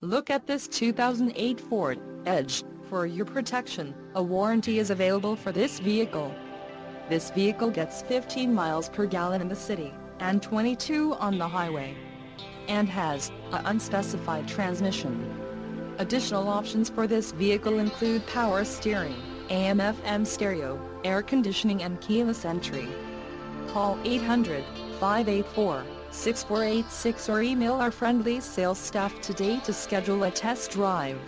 Look at this 2008 Ford Edge. For your protection, a warranty is available for this vehicle. This vehicle gets 15 miles per gallon in the city, and 22 on the highway. And has a unspecified transmission. Additional options for this vehicle include power steering, AM-FM stereo, air conditioning and keyless entry. Call 800-584-6486 or email our friendly sales staff today to schedule a test drive.